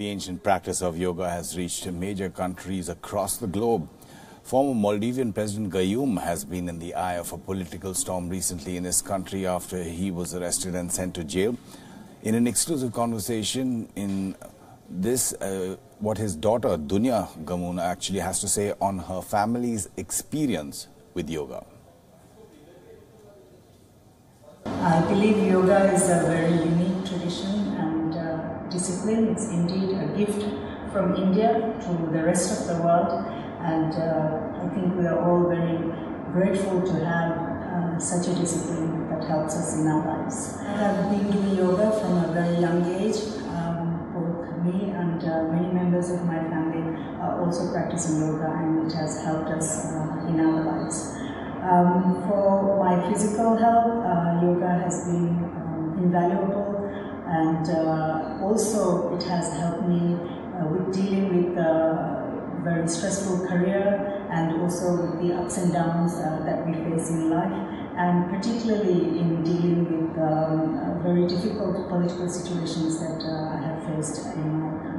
The ancient practice of yoga has reached major countries across the globe. Former Maldivian President Gayoom has been in the eye of a political storm recently in his country after he was arrested and sent to jail. In an exclusive conversation in this, uh, what his daughter Dunya Gayoom actually has to say on her family's experience with yoga. I believe yoga is a very unique tradition discipline. It's indeed a gift from India to the rest of the world, and uh, I think we are all very grateful to have uh, such a discipline that helps us in our lives. I have been doing yoga from a very young age. Um, both me and uh, many members of my family are also practicing yoga, and it has helped us uh, in our lives. Um, for my physical health, uh, yoga has been um, invaluable and uh, also it has helped me uh, with dealing with a very stressful career and also with the ups and downs uh, that we face in life and particularly in dealing with um, very difficult political situations that uh, I have faced in my.